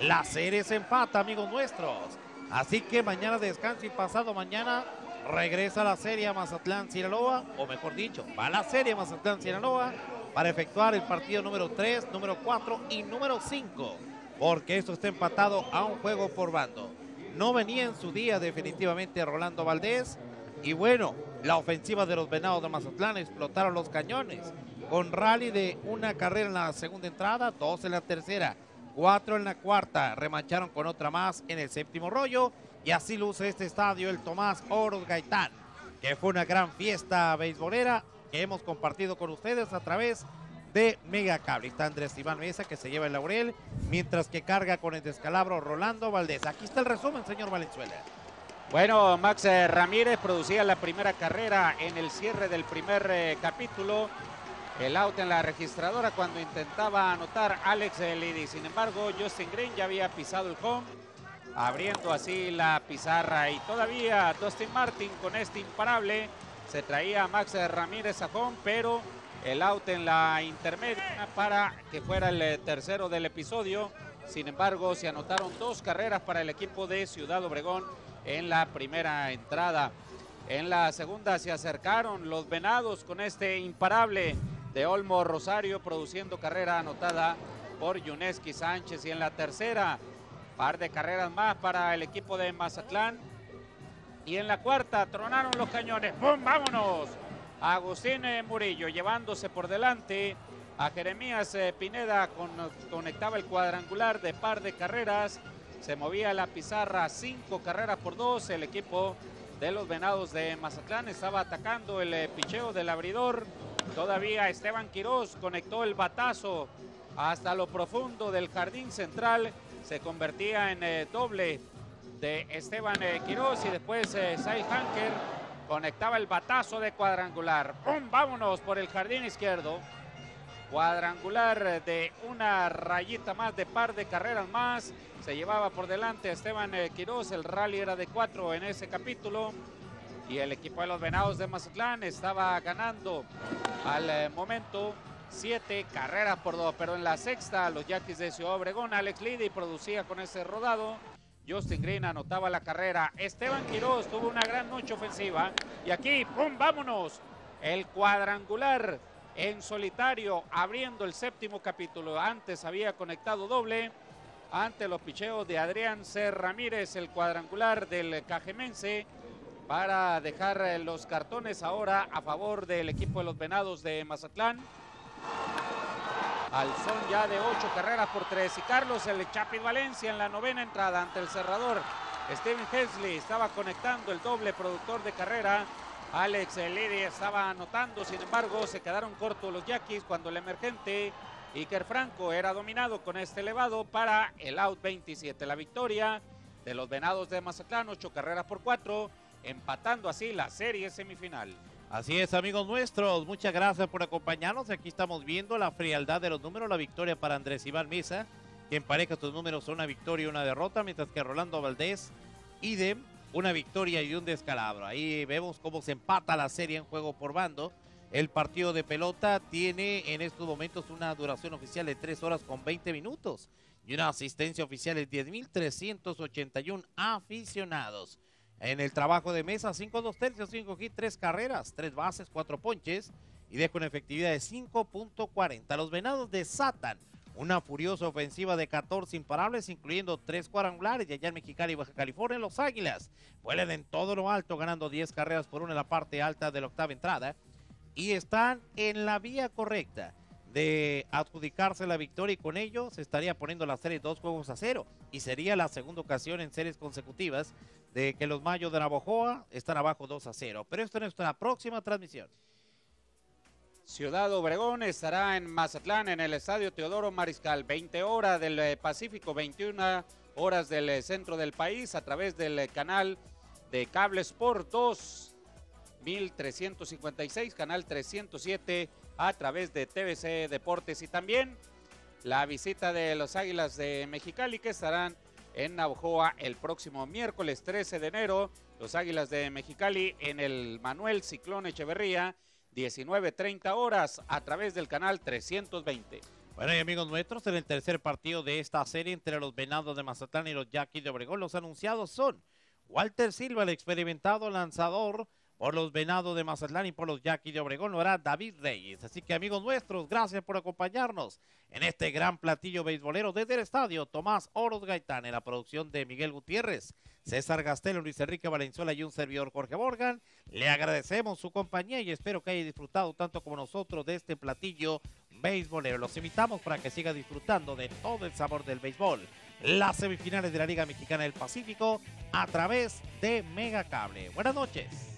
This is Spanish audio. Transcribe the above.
la serie se empata, amigos nuestros. Así que mañana descanso y pasado mañana regresa la serie a Mazatlán, Sinaloa, o mejor dicho, va la serie a Mazatlán, Sinaloa, para efectuar el partido número 3, número 4 y número 5, porque esto está empatado a un juego por bando. No venía en su día definitivamente Rolando Valdés, y bueno, la ofensiva de los Venados de Mazatlán explotaron los cañones, con rally de una carrera en la segunda entrada, dos en la tercera, cuatro en la cuarta, remacharon con otra más en el séptimo rollo, y así luce este estadio el Tomás Oros Gaitán, que fue una gran fiesta beisbolera que hemos compartido con ustedes a través de Mega Cable. Está Andrés Iván Mesa que se lleva el laurel, mientras que carga con el descalabro Rolando Valdés. Aquí está el resumen, señor Valenzuela. Bueno, Max eh, Ramírez producía la primera carrera en el cierre del primer eh, capítulo. El out en la registradora cuando intentaba anotar Alex Lidi. Sin embargo, Justin Green ya había pisado el home abriendo así la pizarra y todavía Dustin Martin con este imparable se traía a Max Ramírez Sajón, pero el out en la intermedia para que fuera el eh, tercero del episodio. Sin embargo, se anotaron dos carreras para el equipo de Ciudad Obregón en la primera entrada. En la segunda se acercaron los venados con este imparable de Olmo Rosario produciendo carrera anotada por Yuneski Sánchez y en la tercera Par de carreras más para el equipo de Mazatlán. Y en la cuarta tronaron los cañones. ¡Bum! ¡Vámonos! Agustín eh, Murillo llevándose por delante a Jeremías eh, Pineda. Con, conectaba el cuadrangular de par de carreras. Se movía la pizarra cinco carreras por dos. El equipo de los Venados de Mazatlán estaba atacando el eh, picheo del abridor. Todavía Esteban Quirós conectó el batazo hasta lo profundo del jardín central se convertía en eh, doble de Esteban eh, Quiroz y después eh, Sai Hanker conectaba el batazo de cuadrangular. ¡Pum! Vámonos por el jardín izquierdo. Cuadrangular de una rayita más, de par de carreras más. Se llevaba por delante Esteban Quiroz. El rally era de cuatro en ese capítulo. Y el equipo de los Venados de Mazatlán estaba ganando al momento siete carreras por dos. Pero en la sexta, los Yaquis de Ciudad Obregón, Alex Lidy producía con ese rodado. Justin Green anotaba la carrera. Esteban Quiroz tuvo una gran noche ofensiva. Y aquí, ¡pum! ¡Vámonos! El cuadrangular en solitario, abriendo el séptimo capítulo. Antes había conectado doble ante los picheos de Adrián C. Ramírez, el cuadrangular del Cajemense, para dejar los cartones ahora a favor del equipo de los Venados de Mazatlán al son ya de ocho carreras por tres. Y Carlos el Chapis Valencia en la novena entrada ante el cerrador. Steven Hesley estaba conectando el doble productor de carrera. Alex Ledy estaba anotando, sin embargo, se quedaron cortos los Yaquis cuando el emergente Iker Franco era dominado con este elevado para el out 27. La victoria de los Venados de Mazatlán, ocho carreras por cuatro, empatando así la serie semifinal. Así es, amigos nuestros, muchas gracias por acompañarnos. Aquí estamos viendo la frialdad de los números, la victoria para Andrés Iván Mesa, que empareja estos números son una victoria y una derrota, mientras que Rolando Valdés, idem, una victoria y un descalabro. Ahí vemos cómo se empata la serie en juego por bando. El partido de pelota tiene en estos momentos una duración oficial de 3 horas con 20 minutos y una asistencia oficial de 10.381 aficionados. En el trabajo de mesa, 5 2 tercios, 5 hits, 3 carreras, 3 bases, 4 ponches y deja una efectividad de 5.40. Los venados de Satan, una furiosa ofensiva de 14 imparables, incluyendo 3 cuadrangulares y allá en Mexicali y Baja California. Los Águilas vuelan en todo lo alto, ganando 10 carreras por una en la parte alta de la octava entrada y están en la vía correcta de adjudicarse la victoria y con ello se estaría poniendo la serie dos juegos a cero y sería la segunda ocasión en series consecutivas de que los Mayos de Navojoa están abajo 2 a 0. Pero esto es nuestra próxima transmisión. Ciudad Obregón estará en Mazatlán en el Estadio Teodoro Mariscal, 20 horas del eh, Pacífico, 21 horas del eh, centro del país a través del eh, canal de Cable Sport 2 1356, canal 307 a través de TVC Deportes y también la visita de los Águilas de Mexicali que estarán en Navajoa el próximo miércoles 13 de enero. Los Águilas de Mexicali en el Manuel Ciclón Echeverría, 19.30 horas a través del canal 320. Bueno, y amigos nuestros, en el tercer partido de esta serie entre los Venados de Mazatlán y los Yaquis de Obregón, los anunciados son Walter Silva, el experimentado lanzador por los Venados de Mazatlán y por los Yaquis de Obregón, lo hará David Reyes. Así que amigos nuestros, gracias por acompañarnos en este gran platillo beisbolero desde el estadio Tomás Oros Gaitán en la producción de Miguel Gutiérrez, César Gastelo, Luis Enrique Valenzuela y un servidor Jorge Morgan. Le agradecemos su compañía y espero que haya disfrutado tanto como nosotros de este platillo beisbolero. Los invitamos para que siga disfrutando de todo el sabor del béisbol. Las semifinales de la Liga Mexicana del Pacífico a través de Megacable. Buenas noches.